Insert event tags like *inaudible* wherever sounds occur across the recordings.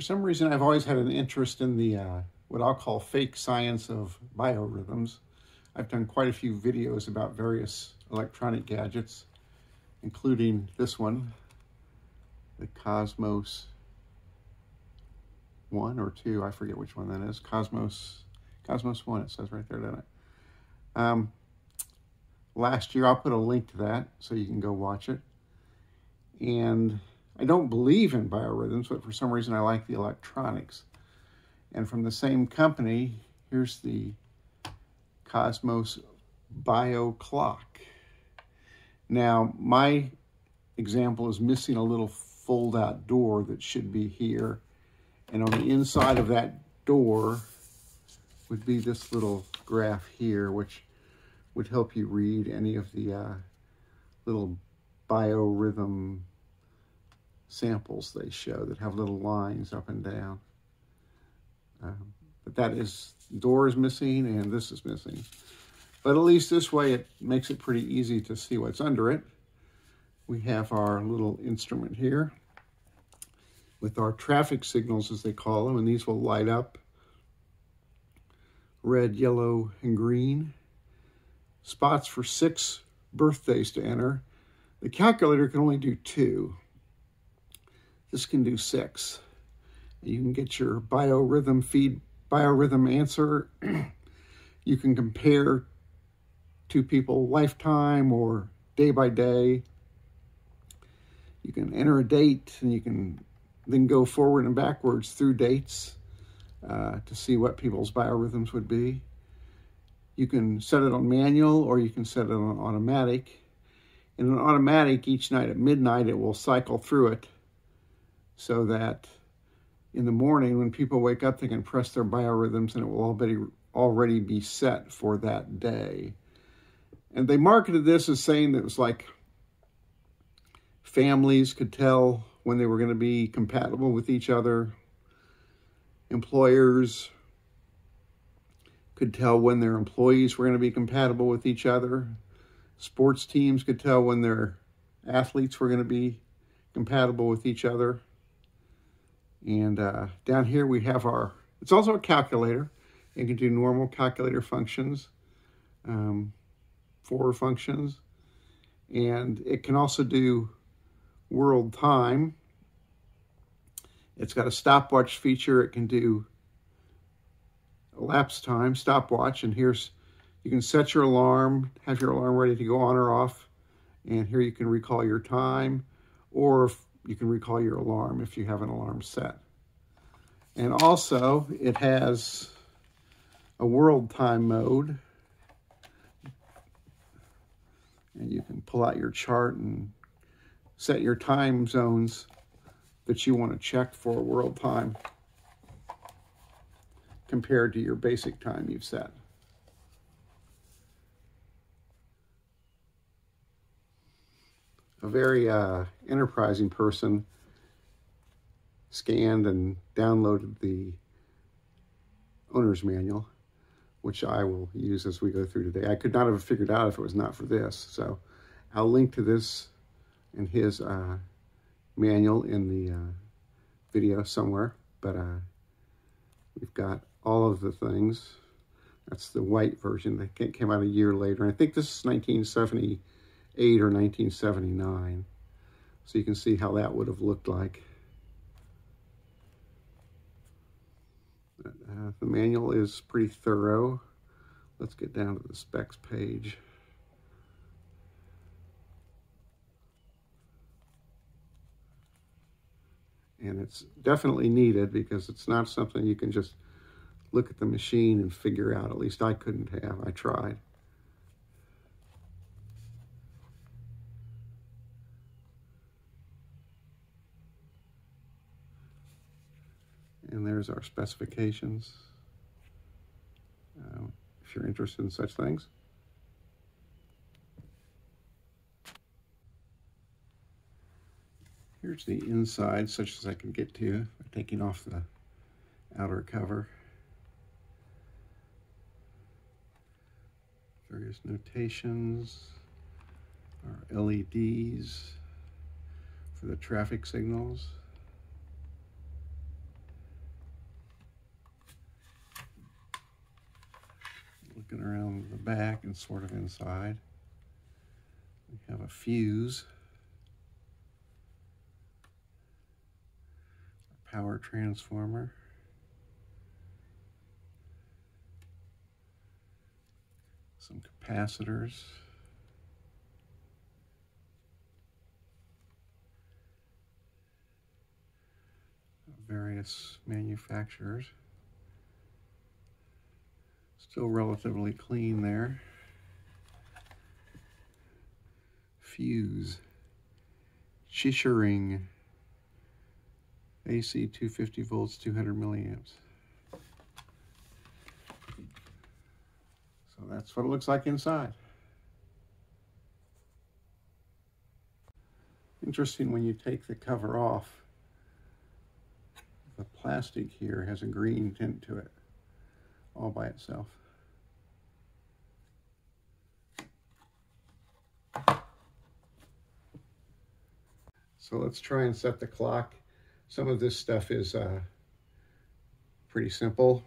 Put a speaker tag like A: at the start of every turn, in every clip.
A: For some reason, I've always had an interest in the uh, what I'll call fake science of biorhythms. I've done quite a few videos about various electronic gadgets, including this one, the Kosmos 1 or 2, I forget which one that is, Kosmos, Kosmos 1, it says right there, doesn't it? Um, last year, I'll put a link to that so you can go watch it. And I don't believe in biorhythms, but for some reason I like the electronics. And from the same company, here's the Kosmos Bio Clock. Now, my example is missing a little fold-out door that should be here. And on the inside of that door would be this little graph here, which would help you read any of the uh, little biorhythm samples they show that have little lines up and down. Um, but that is, door is missing and this is missing. But at least this way it makes it pretty easy to see what's under it. We have our little instrument here with our traffic signals as they call them, and these will light up red, yellow, and green. Spots for six birthdays to enter. The calculator can only do two. This can do six. You can get your biorhythm feed, biorhythm answer. *clears throat* you can compare two people lifetime or day by day. You can enter a date and you can then go forward and backwards through dates uh, to see what people's biorhythms would be. You can set it on manual or you can set it on automatic. In an automatic, each night at midnight, it will cycle through it so that in the morning when people wake up, they can press their biorhythms and it will already, already be set for that day. And they marketed this as saying that it was like families could tell when they were going to be compatible with each other. Employers could tell when their employees were going to be compatible with each other. Sports teams could tell when their athletes were going to be compatible with each other. And uh, down here we have our, it's also a calculator. It can do normal calculator functions, um, for functions. And it can also do world time. It's got a stopwatch feature. It can do elapsed time, stopwatch. And here's, you can set your alarm, have your alarm ready to go on or off. And here you can recall your time or you can recall your alarm if you have an alarm set. And also it has a world time mode. And you can pull out your chart and set your time zones that you want to check for world time compared to your basic time you've set. A very uh, enterprising person scanned and downloaded the owner's manual, which I will use as we go through today. I could not have figured out if it was not for this. So I'll link to this and his uh, manual in the uh, video somewhere. But uh, we've got all of the things. That's the white version that came out a year later. I think this is 1970 8 or 1979. So you can see how that would have looked like. Uh, the manual is pretty thorough. Let's get down to the specs page. And it's definitely needed because it's not something you can just look at the machine and figure out. At least I couldn't have. I tried. And there's our specifications, uh, if you're interested in such things. Here's the inside, such as I can get to by taking off the outer cover. Various notations, our LEDs for the traffic signals. Looking around the back and sort of inside. We have a fuse. A power transformer. Some capacitors. Various manufacturers. Still relatively clean there. Fuse. Chichering. AC 250 volts, 200 milliamps. So that's what it looks like inside. Interesting when you take the cover off, the plastic here has a green tint to it all by itself. So let's try and set the clock. Some of this stuff is uh, pretty simple.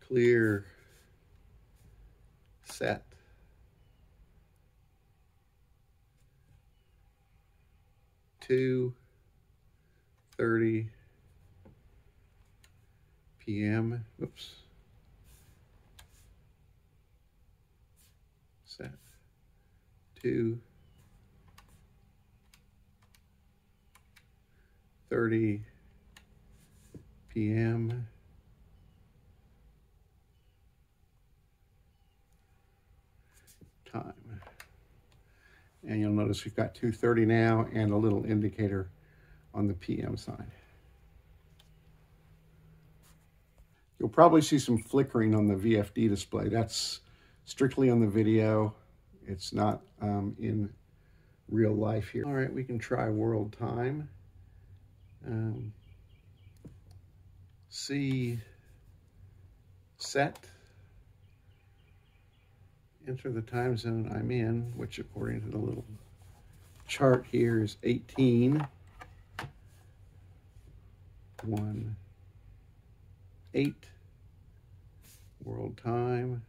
A: Clear, set. Two thirty p.m. Oops. Set two 30 p.m. time. And you'll notice we've got 2.30 now and a little indicator on the PM sign. You'll probably see some flickering on the VFD display. That's strictly on the video. It's not um, in real life here. All right, we can try world time um, see set, enter the time zone I'm in, which according to the little chart here is 18, 1, 8, world time,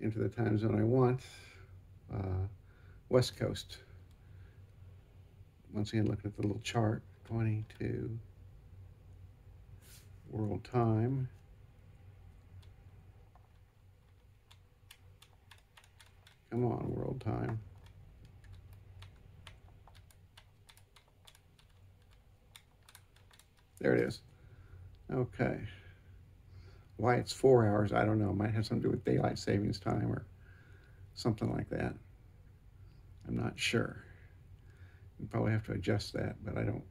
A: into the time zone I want, uh, West Coast once again, looking at the little chart, 22, world time. Come on, world time. There it is. Okay. Why it's four hours, I don't know. Might have something to do with daylight savings time or something like that. I'm not sure. We probably have to adjust that, but I don't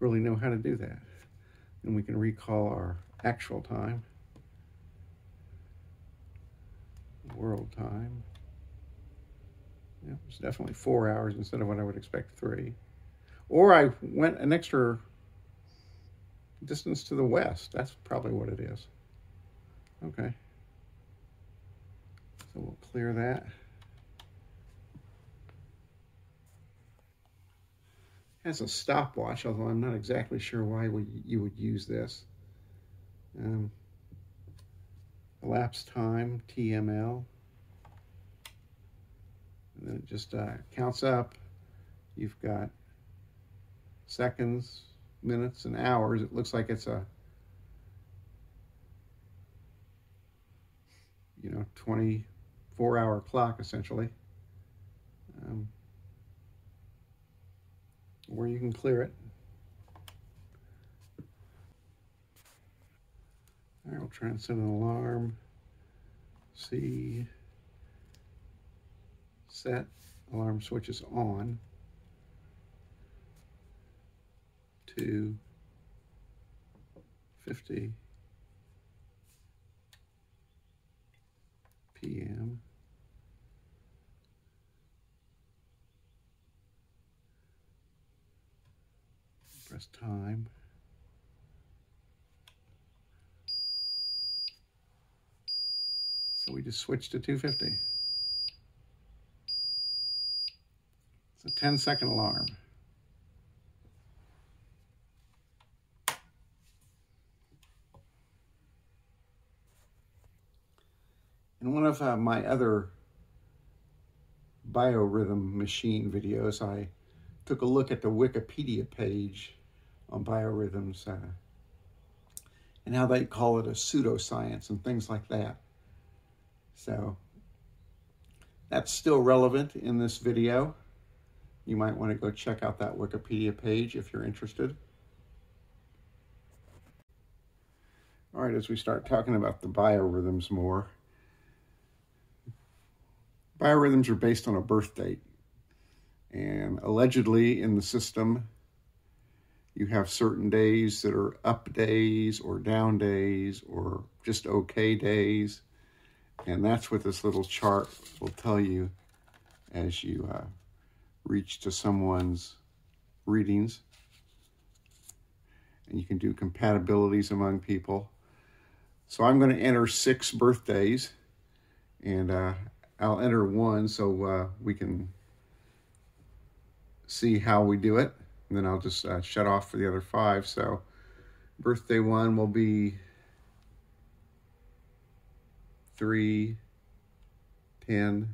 A: really know how to do that. And we can recall our actual time, world time. Yeah, it's definitely four hours instead of what I would expect three. Or I went an extra distance to the west. That's probably what it is. Okay. So we'll clear that. has a stopwatch, although I'm not exactly sure why you would use this. Um, elapsed time, TML. And then it just uh, counts up. You've got seconds, minutes, and hours. It looks like it's a, you know, 24 hour clock essentially. Um, where you can clear it. We'll try and set an alarm. See, set, alarm switch is on. Two, 50 p.m. press time. So we just switched to 250. It's a 10 second alarm. Of uh, my other biorhythm machine videos, I took a look at the Wikipedia page on biorhythms uh, and how they call it a pseudoscience and things like that. So that's still relevant in this video. You might want to go check out that Wikipedia page if you're interested. All right, as we start talking about the biorhythms more, biorhythms are based on a birth date. And allegedly in the system, you have certain days that are up days or down days or just okay days. And that's what this little chart will tell you as you uh, reach to someone's readings. And you can do compatibilities among people. So I'm going to enter six birthdays, and uh, I'll enter one so uh, we can see how we do it. And then I'll just uh, shut off for the other five. So birthday one will be 3, 10,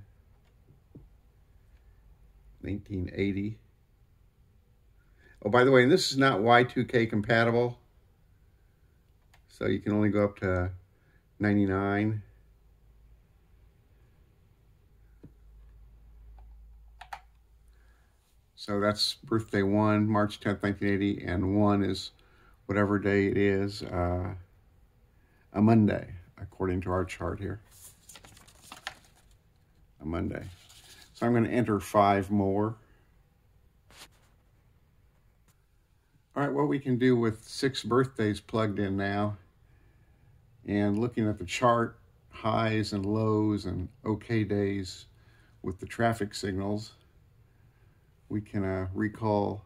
A: 1980. Oh, by the way, this is not Y2K compatible. So you can only go up to 99. So that's birthday one, March 10th, 1980, and one is whatever day it is, uh, a Monday, according to our chart here. A Monday. So I'm going to enter five more. All right, what we can do with six birthdays plugged in now and looking at the chart, highs and lows and okay days with the traffic signals, we can uh, recall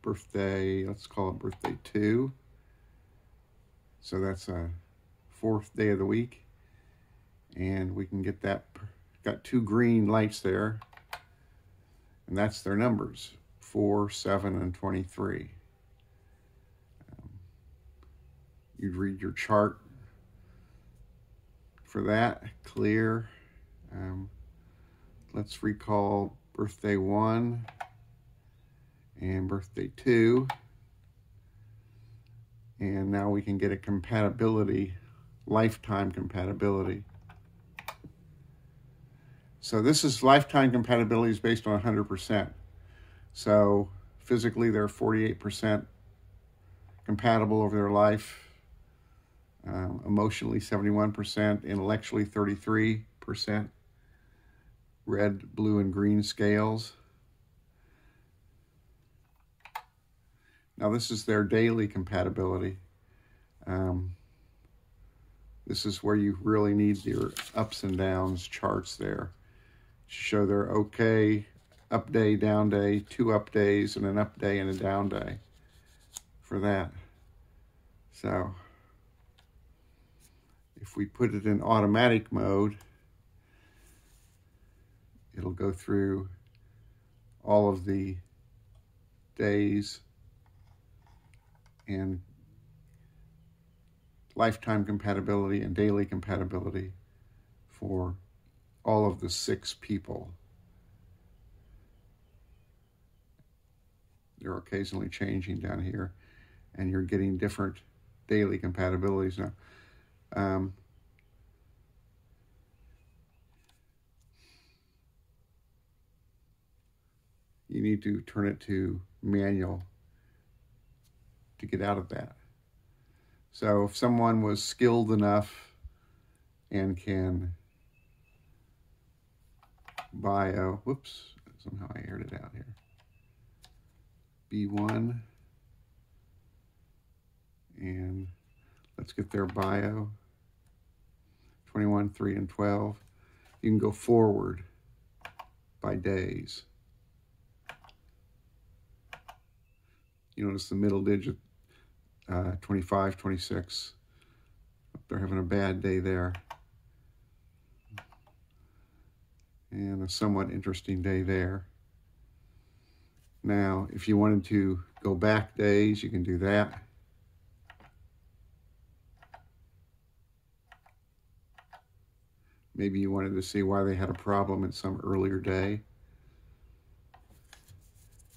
A: birthday, let's call it birthday two. So that's a fourth day of the week. And we can get that, got two green lights there. And that's their numbers, 4, 7, and 23. Um, you'd read your chart for that, clear. Um, let's recall birthday one and birthday two. And now we can get a compatibility, lifetime compatibility. So this is lifetime compatibility is based on 100%. So physically they're 48% compatible over their life um, emotionally 71%, intellectually 33%, red, blue, and green scales. Now this is their daily compatibility. Um, this is where you really need your ups and downs charts there. To show their okay, up day, down day, two up days, and an up day and a down day for that. So if we put it in automatic mode, it'll go through all of the days and lifetime compatibility and daily compatibility for all of the six people. They're occasionally changing down here and you're getting different daily compatibilities now. Um, you need to turn it to manual to get out of that. So if someone was skilled enough and can bio, whoops, somehow I aired it out here. B1 and let's get their bio. 21, 3, and 12. You can go forward by days. You notice the middle digit, uh, 25, 26. They're having a bad day there. And a somewhat interesting day there. Now, if you wanted to go back days, you can do that. Maybe you wanted to see why they had a problem at some earlier day.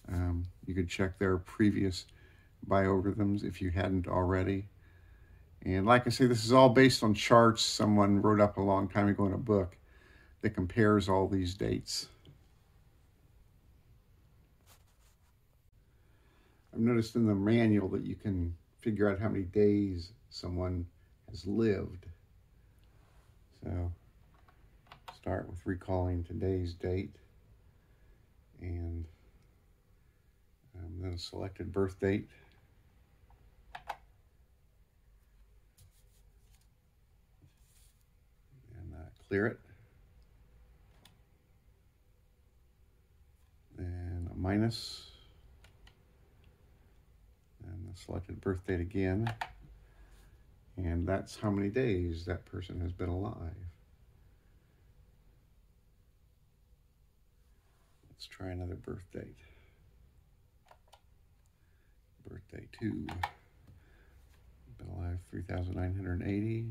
A: Um, you could check their previous biorhythms if you hadn't already. And like I say, this is all based on charts someone wrote up a long time ago in a book that compares all these dates. I've noticed in the manual that you can figure out how many days someone has lived. So start with recalling today's date and um, then a selected birth date. And uh, clear it. And a minus. And the selected birth date again. And that's how many days that person has been alive. Let's try another birth date. Birthday two. Been alive 3,980.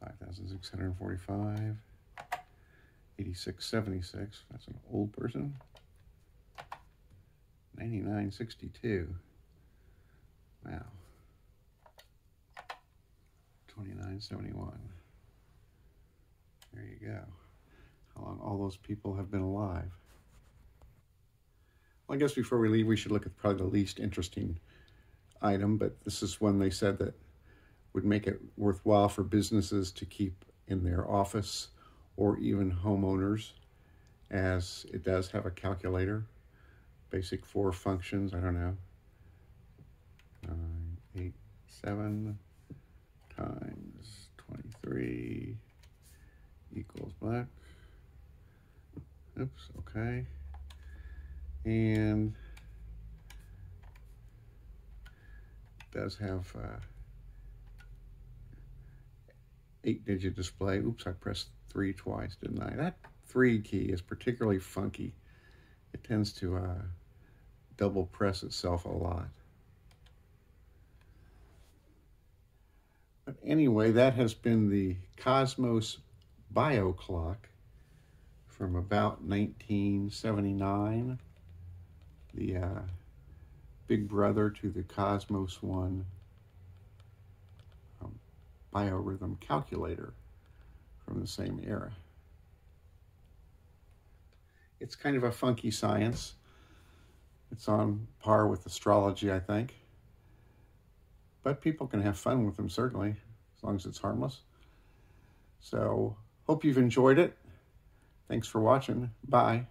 A: 5,645. 8676. That's an old person. 9962. Wow. 2971. There you go how long all those people have been alive. Well, I guess before we leave, we should look at probably the least interesting item, but this is one they said that would make it worthwhile for businesses to keep in their office or even homeowners, as it does have a calculator, basic four functions, I don't know, nine, eight, seven times 23 equals black. Oops, okay. And does have uh, eight digit display. Oops, I pressed three twice, didn't I? That three key is particularly funky. It tends to uh, double press itself a lot. But anyway, that has been the Kosmos Bio Clock from about 1979. The uh, big brother to the Kosmos One um, biorhythm calculator from the same era. It's kind of a funky science. It's on par with astrology, I think. But people can have fun with them, certainly, as long as it's harmless. So, hope you've enjoyed it. Thanks for watching. Bye.